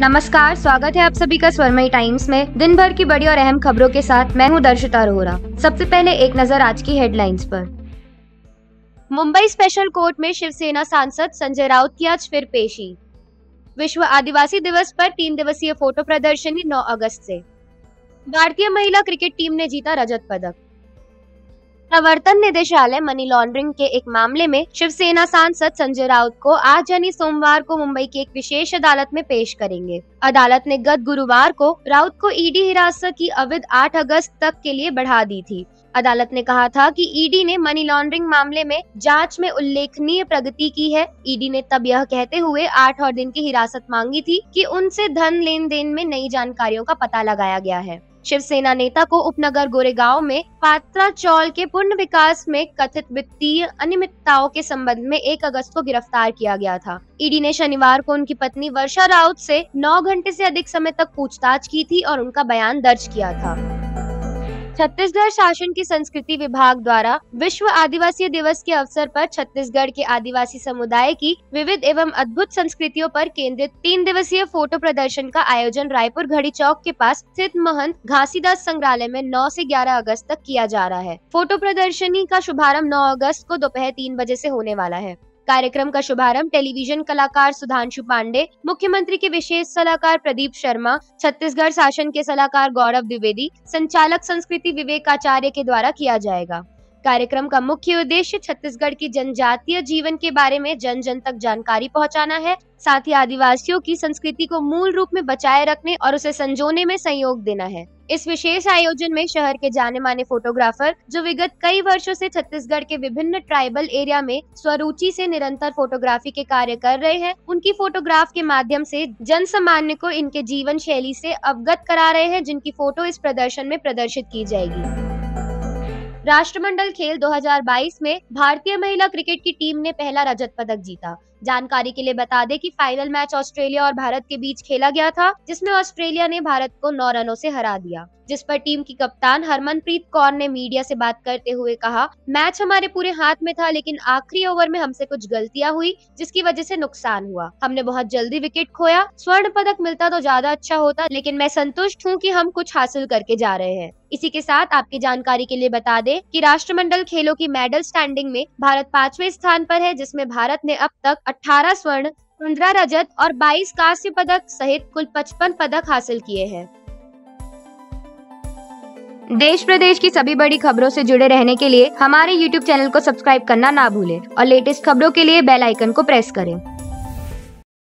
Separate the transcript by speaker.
Speaker 1: नमस्कार, स्वागत है आप सभी का स्वरमई टाइम्स में। दिन भर की बड़ी और अहम खबरों के साथ मैं हूँ दर्शिता रोहरा सबसे पहले एक नज़र आज की हेडलाइंस पर। मुंबई स्पेशल कोर्ट में शिवसेना सांसद संजय राउत की आज फिर पेशी। विश्व आदिवासी दिवस पर तीन दिवसीय फ़ोटो प्रदर्शनी 9 अगस्त से। भारतीय महिला क्रिकेट टीम ने जीता रजत पदक। प्रवर्तन निदेशालय मनी लॉन्ड्रिंग के एक मामले में शिवसेना सांसद संजय राउत को आज यानी सोमवार को मुंबई की एक विशेष अदालत में पेश करेंगे। अदालत ने गत गुरुवार को राउत को ईडी हिरासत की अवधि 8 अगस्त तक के लिए बढ़ा दी थी। अदालत ने कहा था कि ईडी ने मनी लॉन्ड्रिंग मामले में जाँच में उल्लेखनीय प्रगति की है। ईडी ने तब यह कहते हुए आठ और दिन की हिरासत मांगी थी कि उनसे धन लेन देन में नई जानकारियों का पता लगाया गया है। शिवसेना नेता को उपनगर गोरेगांव में पात्रा चौल के पूर्ण विकास में कथित वित्तीय अनियमितताओं के संबंध में एक अगस्त को गिरफ़्तार किया गया था। ईडी ने शनिवार को उनकी पत्नी वर्षा राउत से 9 घंटे से अधिक समय तक पूछताछ की थी और उनका बयान दर्ज किया था। छत्तीसगढ़ शासन की संस्कृति विभाग द्वारा विश्व आदिवासी दिवस के अवसर पर छत्तीसगढ़ के आदिवासी समुदाय की विविध एवं अद्भुत संस्कृतियों पर केंद्रित तीन दिवसीय फ़ोटो प्रदर्शन का आयोजन रायपुर घड़ी चौक के पास स्थित महंत घासीदास संग्रहालय में 9 से 11 अगस्त तक किया जा रहा है। फ़ोटो प्रदर्शनी का शुभारंभ 9 अगस्त को दोपहर तीन बजे से होने वाला है। कार्यक्रम का शुभारंभ टेलीविज़न कलाकार सुधांशु पांडे, मुख्यमंत्री के विशेष सलाहकार प्रदीप शर्मा, छत्तीसगढ़ शासन के सलाहकार गौरव द्विवेदी, संचालक संस्कृति विवेक आचार्य के द्वारा किया जाएगा। कार्यक्रम का मुख्य उद्देश्य छत्तीसगढ़ की जनजातीय जीवन के बारे में जन जन तक जानकारी पहुंचाना है, साथ ही आदिवासियों की संस्कृति को मूल रूप में बचाए रखने और उसे संजोने में सहयोग देना है। इस विशेष आयोजन में शहर के जाने माने फोटोग्राफर जो विगत कई वर्षों से छत्तीसगढ़ के विभिन्न ट्राइबल एरिया में स्वरुचि से निरंतर फोटोग्राफी के कार्य कर रहे हैं, उनकी फोटोग्राफ के माध्यम से जन सामान्य को इनके जीवन शैली से अवगत करा रहे हैं, जिनकी फ़ोटो इस प्रदर्शन में प्रदर्शित की जाएगी। राष्ट्रमंडल खेल 2022 में भारतीय महिला क्रिकेट की टीम ने पहला रजत पदक जीता। जानकारी के लिए बता दें कि फाइनल मैच ऑस्ट्रेलिया और भारत के बीच खेला गया था, जिसमें ऑस्ट्रेलिया ने भारत को नौ रनों से हरा दिया। जिस पर टीम की कप्तान हरमनप्रीत कौर ने मीडिया से बात करते हुए कहा, मैच हमारे पूरे हाथ में था, लेकिन आखिरी ओवर में हमसे कुछ गलतियाँ हुई, जिसकी वजह से नुकसान हुआ। हमने बहुत जल्दी विकेट खोया, स्वर्ण पदक मिलता तो ज़्यादा अच्छा होता, लेकिन मैं संतुष्ट हूँ की हम कुछ हासिल करके जा रहे हैं। इसी के साथ आपकी जानकारी के लिए बता दें कि राष्ट्रमंडल खेलों की मेडल स्टैंडिंग में भारत पाँचवें स्थान पर है, जिसमें भारत ने अब तक 18 स्वर्ण 15 रजत और 22 कांस्य पदक सहित कुल 55 पदक हासिल किए हैं। देश प्रदेश की सभी बड़ी खबरों से जुड़े रहने के लिए हमारे YouTube चैनल को सब्सक्राइब करना ना भूलें और लेटेस्ट खबरों के लिए बेल आइकन को प्रेस करें।